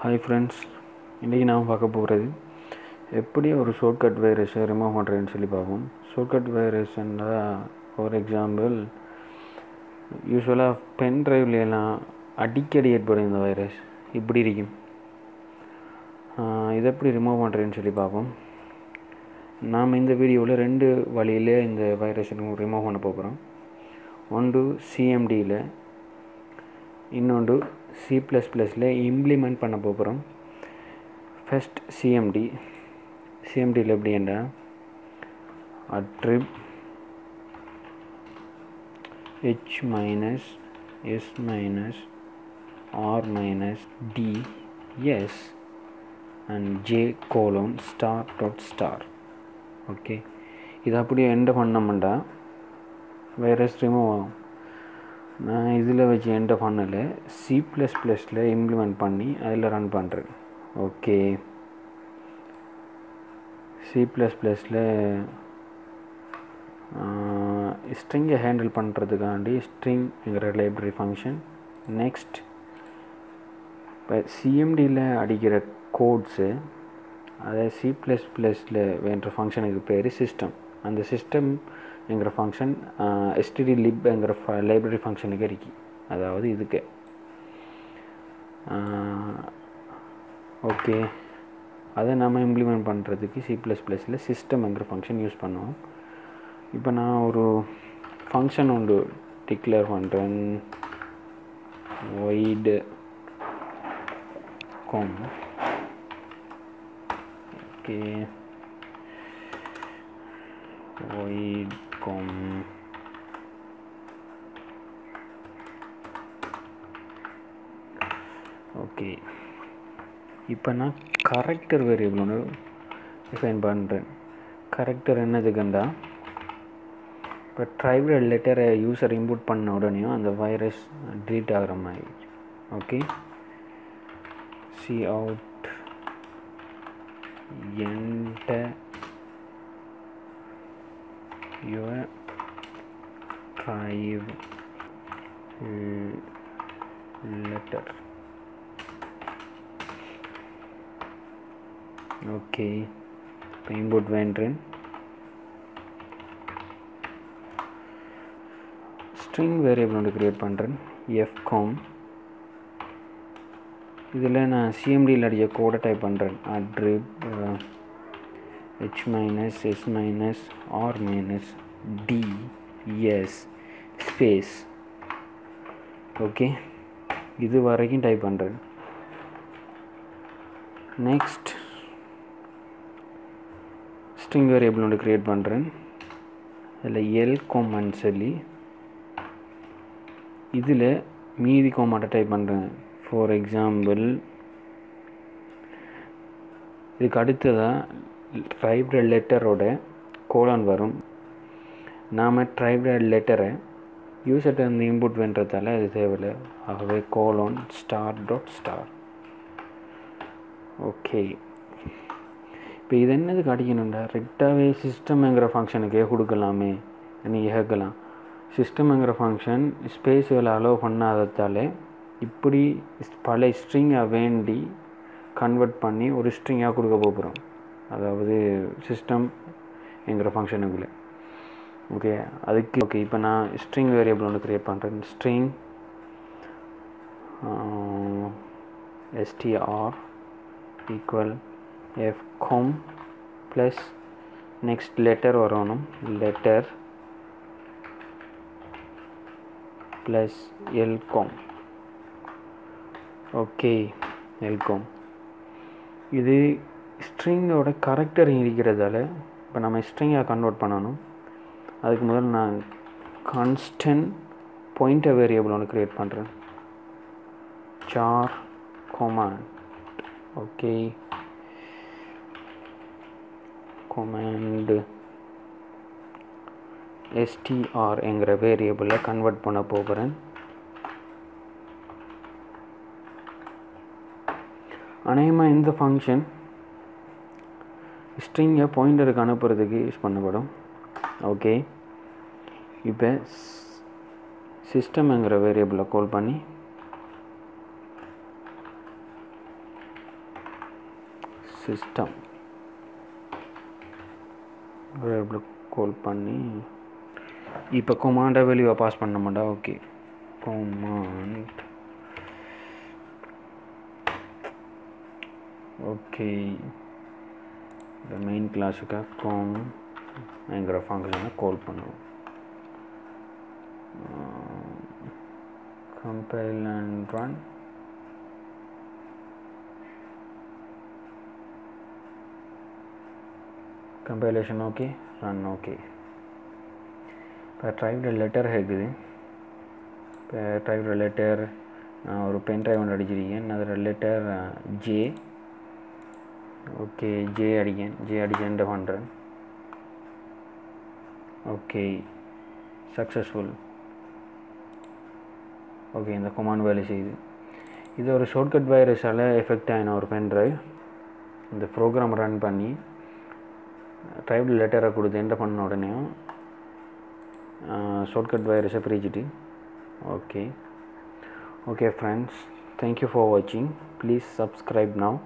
Hi friends இன்றைக்கி நாம் பார்க்க போகிறது எப்படி ஒரு ஷார்ட்கட் வைரஸை ரிமூவ் பண்ணுறதுன்னு சொல்லி பார்ப்போம். ஷார்ட்கட் வைரஸ்ன்னா ஃபார் எக்ஸாம்பிள் யூஸ்வலாக பென் ட்ரைவ்லாம் அடிக்கடி ஏற்படும் இந்த வைரஸ் இப்படி இருக்கும். இதை எப்படி ரிமூவ் பண்ணுறதுன்னு சொல்லி பார்ப்போம். நாம் இந்த வீடியோவில் ரெண்டு வழியில் இந்த வைரஸ் ரிமூவ் பண்ண போகிறோம். ஒன்று சிஎம்டியில் இன்னொன்று சி ப்ளஸ் ப்ளஸில் இம்ப்ளிமெண்ட் பண்ண போகிறோம் ஃபஸ்ட் சிஎம்டி சிஎம்டியில் எப்படி எப்படின்னா attrib H minus S minus R minus D S and J colon star dot star okay இது அப்படியே என்ட பண்ணோம்டா வைரஸ் ரிமூவ் ஆகும். நான் இதில் வச்சு என்கிட்ட பண்ணல. சி ப்ளஸ் ப்ளஸில் இம்ப்ளிமெண்ட் பண்ணி அதில் ரன் பண்ணுறேன் ஓகே சி ப்ளஸ் ப்ளஸில் ஸ்ட்ரிங்கை ஹேண்டில் பண்ணுறதுக்காண்டி ஸ்ட்ரிங்ங்கிற லைப்ரரி ஃபங்க்ஷன் நெக்ஸ்ட் இப்போ சிஎம்டியில் அடிக்கிற கோட்ஸு அதை சி ப்ளஸ் ப்ளஸில் வேண்ட ஃபங்க்ஷனுக்கு பேர் சிஸ்டம் அந்த சிஸ்டம் என்கிற ஃபங்க்ஷன் எஸ்டிடி லிப்ங்கிற லைப்ரரி ஃபங்க்ஷனுக்கு இருக்கு. அதாவது இதுக்கு. ஓகே அதை நம்ம இம்ப்ளிமெண்ட் பண்ணுறதுக்கு சி ப்ளஸ் ப்ளஸில் சிஸ்டம்ங்கிற ஃபங்க்ஷன் யூஸ் பண்ணுவோம். இப்போ நான் ஒரு ஃபங்க்ஷன் உண்டு டிக்ளேர் பண்ணுறேன் void com okay void com okay இப்போ நான் கரெக்டர் வேரியபிள் ஒன்று டிஃபைன் பண்ணுறேன் கரெக்டர் என்னதுக்குண்டா இப்போ ட்ரைவல் லெட்டரை யூஸர் இன்புட் பண்ண உடனேயும் அந்த வைரஸ் ட்ரீட் ஆகிற மாதிரி. Okay C out enter. Your five letter okay input vendrin வேண்டேன் ஸ்ட்ரிங் வேரியபிள் ஒன்று க்ரியேட் பண்ணுறேன் எஃப்காம் இதில் நான் சிஎம்டியில் அடிக்க கோடை டைப் பண்ணுறேன் attrib H minus S minus R minus d s space okay இது வரைக்கும் டைப் பண்ணுறேன் நெக்ஸ்ட் ஸ்ட்ரிங் வேரியபிள் ஒன்று க்ரியேட் பண்ணுறேன் அதில் எல் கோமன் சொல்லி இதில் மீதி கோமாட்டை டைப் பண்ணுறேன் ஃபார் எக்ஸாம்பிள் இதுக்கு அடுத்ததாக ட்ரைப்ரல் லெட்டரோட கோலான் வரும். நாம் ட்ரைப்ரல் லெட்டரை யூசர்கிட்ட இருந்து இன்புட் வேண்டதால அது தேவையில்லை. ஆகவே colon star dot star okay இப்போ இது என்னது காட்டிக்கணும்டா? ரெக்டாகவே சிஸ்டம்ங்கிற ஃபங்க்ஷனுக்கே கொடுக்கலாமே. நீங்கள் கேட்கலாம். சிஸ்டம்ங்கிற ஃபங்க்ஷன் ஸ்பேஸ் வேலை அலோவ் பண்ணாததாலே இப்படி பல ஸ்ட்ரிங்கை வேண்டி கன்வெர்ட் பண்ணி ஒரு ஸ்ட்ரிங்காக கொடுக்க போகிறோம். அதாவது சிஸ்டம் என்கிற ஃபங்க்ஷனுக்குள்ளே ஓகே அதுக்கு ஓகே இப்போ நான் ஸ்ட்ரிங் வேரியபிள் ஒன்று க்ரியேட் பண்ணுறேன் string STR equal F com plus next letter வரணும். Letter plus L com okay L com இது ஸ்ட்ரிங்கோட கரெக்டர் இருக்கிறதால இப்போ நம்ம ஸ்ட்ரிங்கை கன்வெர்ட் பண்ணணும். அதுக்கு முதல்ல நான் கான்ஸ்டன்ட் பாயிண்டர் வேரியபிள் ஒன்று க்ரியேட் பண்ணுறேன் char command okay command STR என்கிற வேரியபிளை கன்வெர்ட் பண்ண போகிறேன். அநேகமாக இந்த ஃபங்க்ஷன் ஸ்ட்ரிங்கை பாயிண்டருக்கு அனுப்புறதுக்கு யூஸ் பண்ணப்படும். ஓகே இப்போ சிஸ்டம்ங்கிற வேரியபிளை கால் பண்ணி சிஸ்டம் வேரியபிளை கால் பண்ணி இப்போ கொமாண்டை வெளியே பாஸ் பண்ண மாட்டா ஓகே கொமாண்ட் ஓகே மெயின் கிளாஸுக்கு காம் என்கிற ஃபங்க்ஷனை கால் பண்ணுவோம் compile and run compilation okay run okay இப்போ ட்ரைவ்ட லெட்டர் இருக்குது இப்போ ட்ரைவ்ட லெட்டர் நான் ஒரு பென் ட்ரைவ் ஒன்று அடிச்சிருக்கேன் அதில் லெட்டர் ஜே ஓகே ஜே அடிக்கேன் ஜே அடிக்கேன் பண்ணுறேன் ஓகே சக்ஸஸ்ஃபுல் ஓகே இந்த கொமான் வேலை செய்யுது. இது ஒரு ஷார்ட்கட் வைரஸால் எஃபெக்ட் ஆகின ஒரு பென் ட்ரைவ் இந்த ப்ரோக்ராம் ரன் பண்ணி ட்ரைவில் லெட்டரை கொடுத்து என்ன பண்ண உடனே ஷார்ட்கட் வைரஸை பிரிச்சுட்டு. Okay okay friends thank you for வாட்சிங் ப்ளீஸ் சப்ஸ்கிரைப் நவ்